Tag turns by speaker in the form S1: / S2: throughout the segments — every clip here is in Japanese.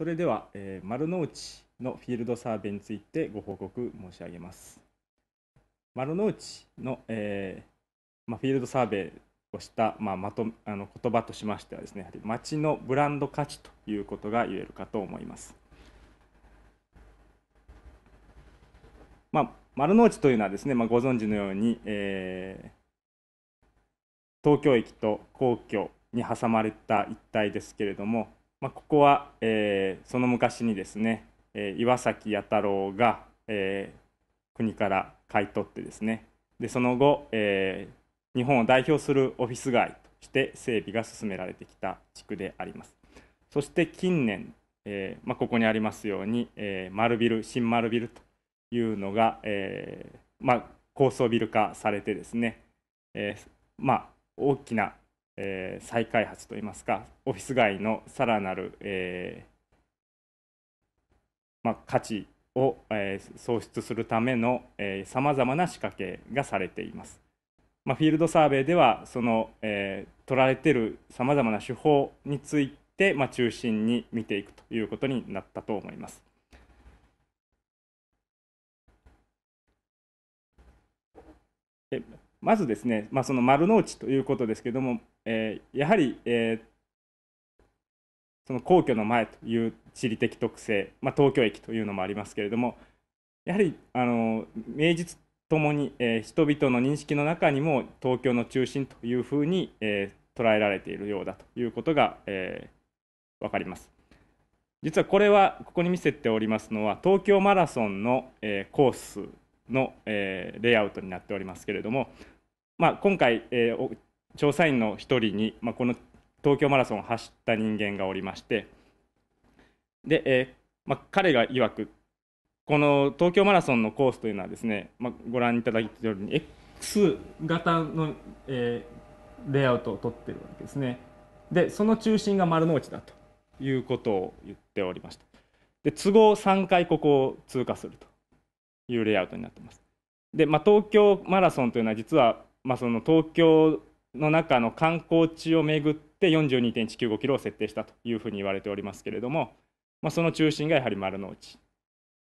S1: それでは、えー、丸の内のフィールドサーベイについてご報告申し上げます。丸の内の、えーまあ、フィールドサーベイをした、まあ、まとあの言葉としましてはですね、町のブランド価値ということが言えるかと思います。まあ、丸の内というのはですね、まあ、ご存知のように、えー、東京駅と皇居に挟まれた一帯ですけれども、まあ、ここは、えー、その昔にですね、えー、岩崎弥太郎が、えー、国から買い取ってですねでその後、えー、日本を代表するオフィス街として整備が進められてきた地区であります。そして近年、えーまあ、ここにありますように、えー、丸ビル新丸ビルというのが、えーまあ、高層ビル化されてですね、えーまあ、大きなえー、再開発といいますかオフィス街のさらなる、えーまあ、価値を、えー、創出するためのさまざまな仕掛けがされています。まあ、フィールドサーベイではその、えー、取られているさまざまな手法について、まあ、中心に見ていくということになったと思います。まずですね、まあ、その丸の内ということですけれども、えー、やはり、えー、その皇居の前という地理的特性、まあ、東京駅というのもありますけれどもやはりあの名実ともに、えー、人々の認識の中にも東京の中心というふうに、えー、捉えられているようだということが、えー、分かります。実はこれはここに見せておりますのは東京マラソンの、えー、コースの、えー、レイアウトになっておりますけれども、まあ、今回、えー、調査員の一人に、まあ、この東京マラソンを走った人間がおりましてで、えーまあ、彼が曰くこの東京マラソンのコースというのはですね、まあ、ご覧いただいているように X 型の、えー、レイアウトを取ってるわけですね。でその中心が丸の内だということを言っておりました。で都合3回ここを通過すると。いうレイアウトになってますで、まあ、東京マラソンというのは実は、まあ、その東京の中の観光地をめぐって42.195キロを設定したというふうに言われておりますけれども、まあ、その中心がやはり丸の内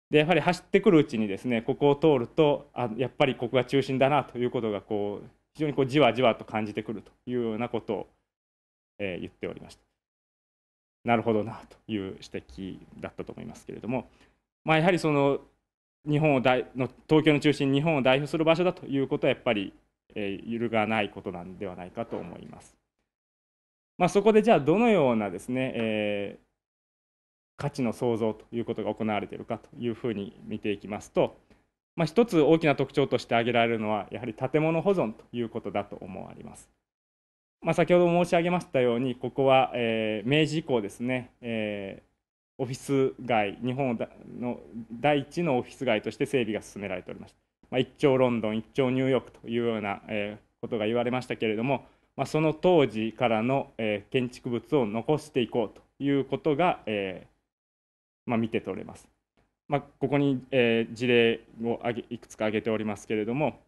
S1: でやはり走ってくるうちにですねここを通るとあやっぱりここが中心だなということがこう非常にこうじわじわと感じてくるというようなことを、えー、言っておりました。なるほどなという指摘だったと思いますけれども、まあ、やはりその日本を大の東京の中心日本を代表する場所だということはやっぱりえ揺るがないことなんではないかと思います。まあ、そこでじゃあどのようなですね、えー、価値の創造ということが行われているかというふうに見ていきますと、まあ、一つ大きな特徴として挙げられるのはやはり建物保存ということだと思われます。まあ、先ほど申し上げましたようにここは、えー、明治以降ですね、えー、オフィス街日本の第一のオフィス街として整備が進められておりました。まあ、1兆ロンドン1兆ニューヨークというような、えー、ことが言われましたけれども、まあ、その当時からの、えー、建築物を残していこうということが、えーまあ、見て取れます。まあ、ここに、えー、事例をあげいくつか挙げておりますけれども、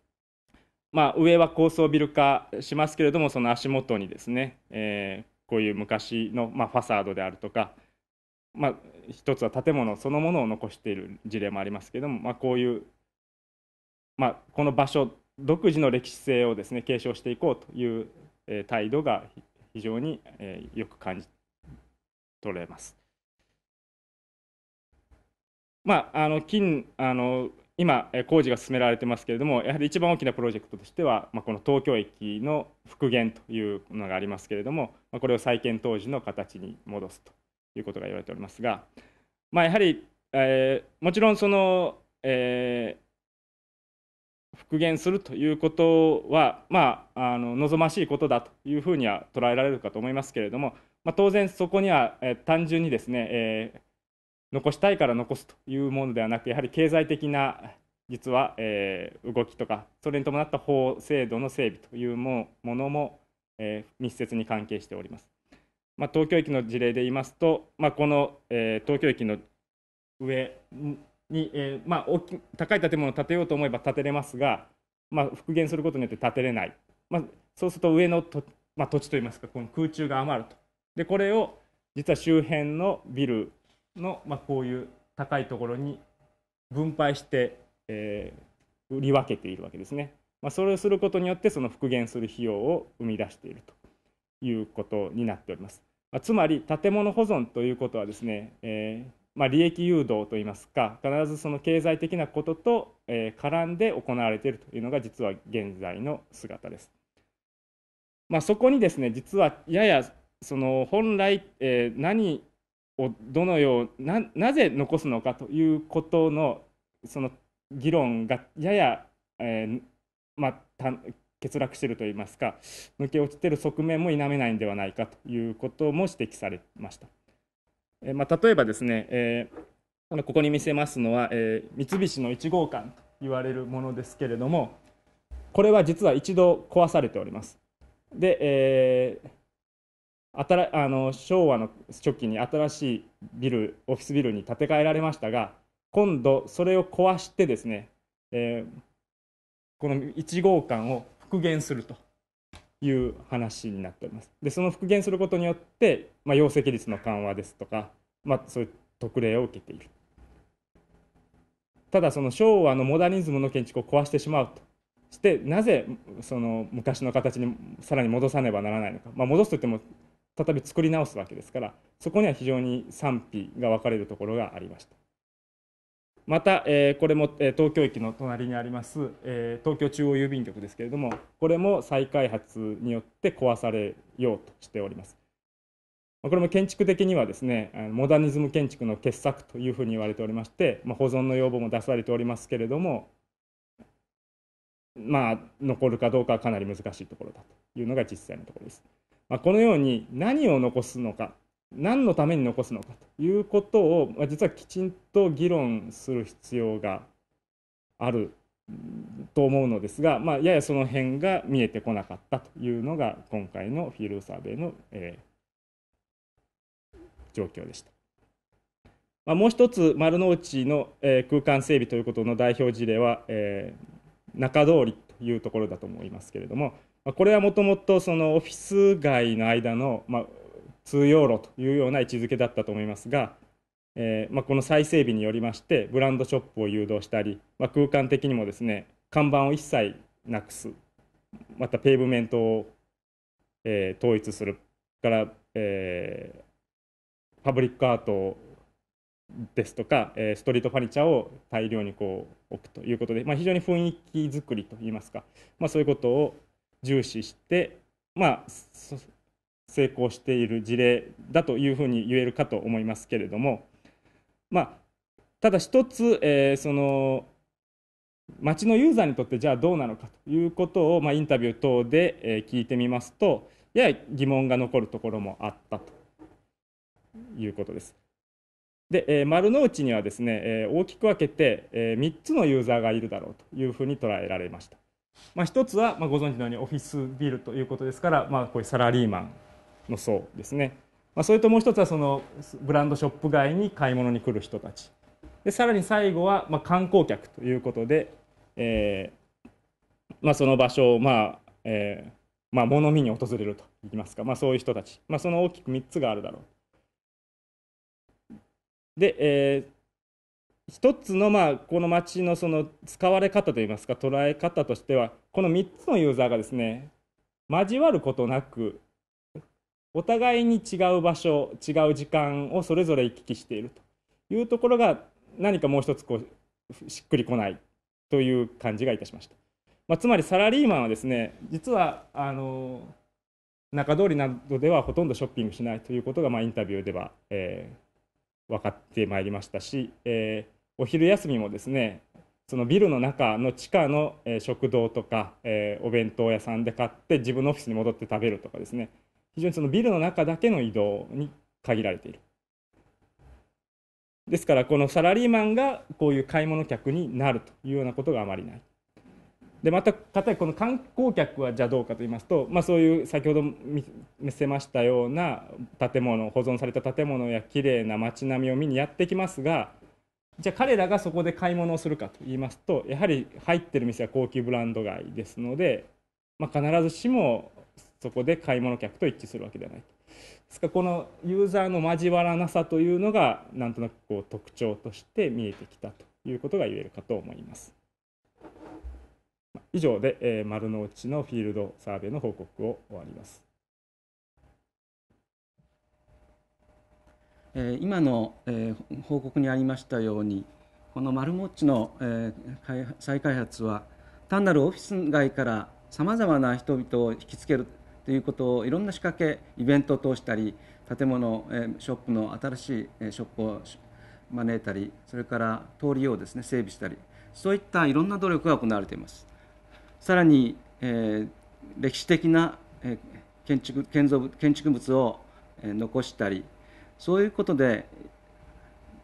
S1: まあ、上は高層ビル化しますけれどもその足元にですね、えー、こういう昔の、まあ、ファサードであるとか、まあ、一つは建物そのものを残している事例もありますけれども、まあ、こういうまあ、この場所独自の歴史性をですね継承していこうという、えー、態度が非常に、よく感じ取れます。まあ、あの近あの今工事が進められてますけれどもやはり一番大きなプロジェクトとしては、まあ、この東京駅の復元というのがありますけれども、まあ、これを再建当時の形に戻すということが言われておりますが、まあ、やはり、えー、もちろんその、え復元するということは、まあ、あの望ましいことだというふうには捉えられるかと思いますけれども、まあ、当然そこには、え単純にですね、えー、残したいから残すというものではなくやはり経済的な実は、えー、動きとかそれに伴った法制度の整備というものも、えー、密接に関係しております。まあ、東京駅の事例で言いますと、まあ、この、えー、東京駅の上に、えーまあ、大き高い建物を建てようと思えば建てれますが、まあ、復元することによって建てれない、まあ、そうすると上のと、まあ、土地といいますかこの空中が余ると。でこれを実は周辺のビルの、まあ、こういう高いところに分配して、えー、売り分けているわけですね。まあ、それをすることによってその復元する費用を生み出していると。いうことになっております。ま、つまり建物保存ということはですね、えーまあ、利益誘導といいますか必ずその経済的なことと、えー、絡んで行われているというのが実は現在の姿です。まあ、そこにですね実はややその本来、えー、何をどのようななぜ残すのかということのその議論がやや、えーまあ、欠落しているといいますか抜け落ちている側面も否めないんではないかということも指摘されました。えーまあ、例えばですね、えー、ここに見せますのは、えー、三菱の1号館と言われるものですけれどもこれは実は一度壊されております。で、えーあたらあの昭和の初期に新しいビルオフィスビルに建て替えられましたが今度それを壊してですね、えー、この1号館を復元するという話になっております。でその復元することによって、まあ、容積率の緩和ですとか、まあ、そういう特例を受けている。ただその昭和のモダニズムの建築を壊してしまうとしてなぜその昔の形にさらに戻さねばならないのか、まあ、戻すといっても再び作り直すわけですからそこには非常に賛否が分かれるところがありました。また、えー、これも、えー、東京駅の隣にあります、えー、東京中央郵便局ですけれどもこれも再開発によって壊されようとしておりますこれも建築的にはですねモダニズム建築の傑作というふうに言われておりまして、まあ、保存の要望も出されておりますけれどもまあ残るかどうかはかなり難しいところだというのが実際のところです。まあ、このように何を残すのか何のために残すのかということを、まあ、実はきちんと議論する必要があると思うのですが、まあ、ややその辺が見えてこなかったというのが今回のフィールドサーベイの、えー、状況でした。まあ、もう一つ丸の内の、えー、空間整備ということの代表事例は、えー、中通りというところだと思いますけれども、まあこれはもともとそのオフィス街の間の、まあ、通用路というような位置づけだったと思いますが、えーまあ、この再整備によりましてブランドショップを誘導したり、まあ、空間的にもですね看板を一切なくすまたペーブメントを、えー、統一する。から、えー、パブリックアートですとか、えー、ストリートファニチャーを大量にこう置くということで、まあ、非常に雰囲気作りといいますか、まあ、そういうことを重視して、まあ、成功している事例だというふうに言えるかと思いますけれども、まあ、ただ一つ、えー、その町のユーザーにとってじゃあどうなのかということを、まあ、インタビュー等で、え、聞いてみますとやや疑問が残るところもあったということです。で、え、丸の内にはですね、え、大きく分けて、え、3つのユーザーがいるだろうというふうに捉えられました。まあ、一つは、ま、ご存知のようにオフィスビルということですから、まあ、こういうサラリーマンの層ですね、まあ、それともう一つはそのブランドショップ街に買い物に来る人たち。でさらに最後は、まあ、観光客ということで、えーまあ、その場所を、まあえーまあ、物見に訪れるといいますか、まあ、そういう人たち、まあ、その大きく3つがあるだろう。で、えー、一つのまあこの町のその使われ方といいますか捉え方としてはこの3つのユーザーがですね交わることなくお互いに違う場所違う時間をそれぞれ行き来していると。いうところが何かもう一つこうしっくりこないという感じがいたしました、まあ、つまりサラリーマンはですね実はあの中通りなどではほとんどショッピングしないということが、まあ、インタビューでは、えー、分かってまいりましたし、えーお昼休みもですねそのビルの中の地下の食堂とか、えー、お弁当屋さんで買って自分のオフィスに戻って食べるとかですね非常にそのビルの中だけの移動に限られている。ですからこのサラリーマンがこういう買い物客になるというようなことがあまりない。でまたかたやこの観光客はじゃあどうかと言いますと、まあ、そういう先ほど見せましたような建物保存された建物やきれいな街並みを見にやってきますがじゃあ彼らがそこで買い物をするかと言いますとやはり入ってる店は高級ブランド街ですので、まあ、必ずしもそこで買い物客と一致するわけではないですからこのユーザーの交わらなさというのがなんとなくこう特徴として見えてきたということが言えるかと思います。以上で、えー、丸の内のフィールドサーベイの報告を終わります。
S2: え今の、え報告にありましたようにこの丸の内の、え再開発は単なるオフィス街からさまざまな人々を引きつけるということをいろんな仕掛けイベントを通したり建物、ショップの新しいショップを招いたりそれから通りをですね整備したりそういったいろんな努力が行われています。さらに、えー、歴史的な、建築建造建築物を、残したりそういうことで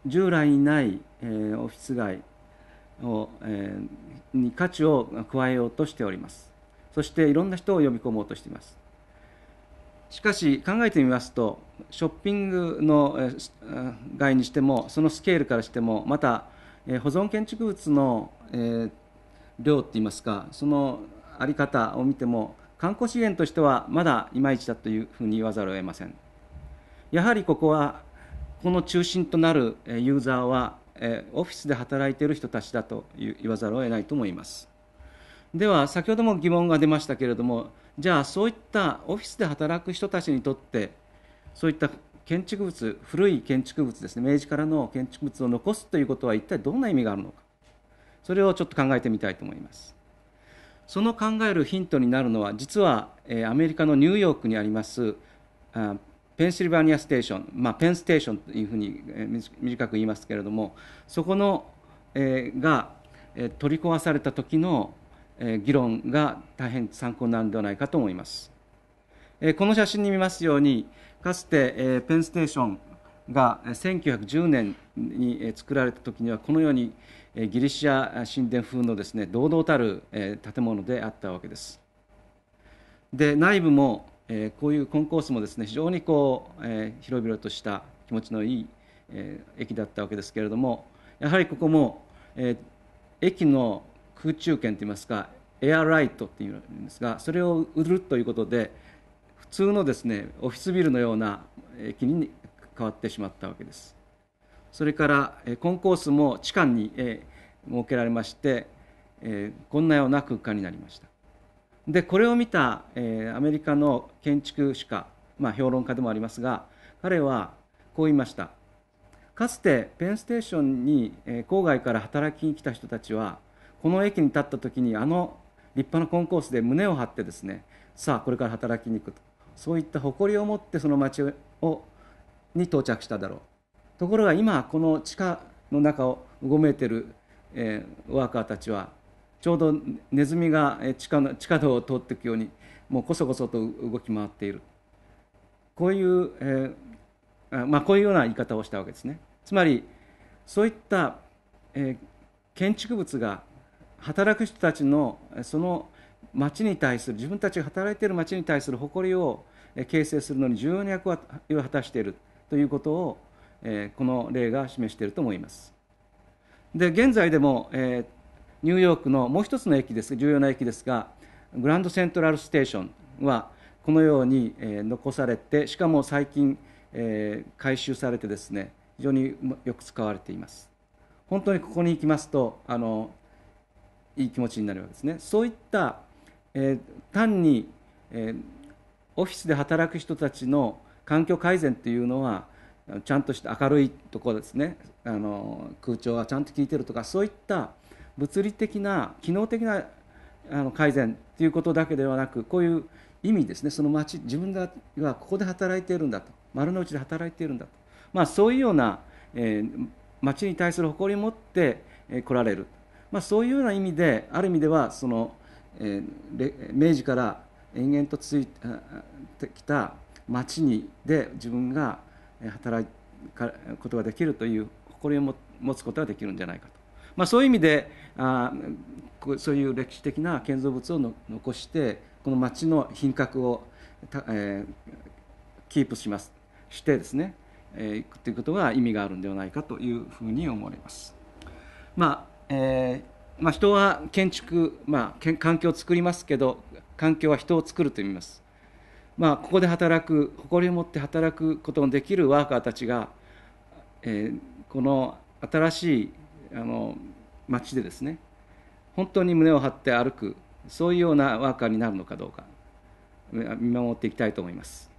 S2: 従来にない、えー、オフィス街を、えー、に価値を加えようとしております。そしていろんな人を呼び込もうとしています。しかし考えてみますとショッピングの街にしてもそのスケールからしてもまた保存建築物の量っていいますかその在り方を見ても観光資源としてはまだいまいちだというふうに言わざるを得ません。やはりここはこの中心となるユーザーはオフィスで働いている人たちだと言わざるを得ないと思います。では先ほども疑問が出ましたけれどもじゃあそういったオフィスで働く人たちにとってそういった建築物古い建築物ですね明治からの建築物を残すということは一体どんな意味があるのか。それをちょっと考えてみたいと思います。その考えるヒントになるのは実はアメリカのニューヨークにありますペンシルバニアステーション、まあ、ペンステーションというふうに短く言いますけれどもそこの、えが取り壊された時の議論が大変参考になるのではないかと思います。この写真に見ますように、かつてペンステーションが1910年に作られた時には、このようにギリシャ神殿風のですね堂々たる建物であったわけです。で内部もこういうコンコースもですね非常にこう、広々とした気持ちのいい、駅だったわけですけれどもやはりここも、駅の空中圏といいますかエアライトっていうんですがそれを売るということで普通のですねオフィスビルのような駅に変わってしまったわけです。それからコンコースも地下に設けられましてこんなような空間になりました。でこれを見た、アメリカの建築士家、まあ、評論家でもありますが彼はこう言いました。かつてペンステーションに、郊外から働きに来た人たちはこの駅に立った時にあの立派なコンコースで胸を張ってですねさあこれから働きに行くと。そういった誇りを持ってその町をに到着しただろう。ところが今この地下の中をうごめいている、えー、ワーカーたちはちょうどネズミが地下の地下道を通っていくようにもうこそこそと動き回っている。こういう、えー、まあ、こういうような言い方をしたわけですね。つまりそういった、えー、建築物が働く人たちのその町に対する自分たちが働いている町に対する誇りを形成するのに重要な役割を果たしているということを、この例が示していると思います。で現在でも、ニューヨークのもう一つの駅です重要な駅ですがグランドセントラルステーションはこのように、残されてしかも最近、改修されてですね非常によく使われています。本当にここに行きますとあのいい気持ちになるわけですね。そういった、え単に、えオフィスで働く人たちの環境改善というのはちゃんとした明るいところですね。あの空調がちゃんと効いてるとかそういった物理的な機能的なあの改善ということだけではなくこういう意味ですね。その町自分がここで働いているんだと。丸の内で働いているんだと、まあ、そういうような、えー、町に対する誇りを持って、え、来られる、まあ、そういうような意味である意味ではその、えー、明治から延々と続いてきた町にで自分が働くことができるという誇りを持つことができるんじゃないかと。まあ、そういう意味であそういう歴史的な建造物を残してこの町の品格をえー、キープしますしてですね、えー、いくということが意味があるんではないかというふうに思われます。まあえーまあ、人は建築、まあ、環境を作りますけど環境は人を作ると言います。まあ、ここで働く誇りを持って働くことのできるワーカーたちが、えー、この新しいあの街でですね本当に胸を張って歩くそういうようなワーカーになるのかどうか見守っていきたいと思います。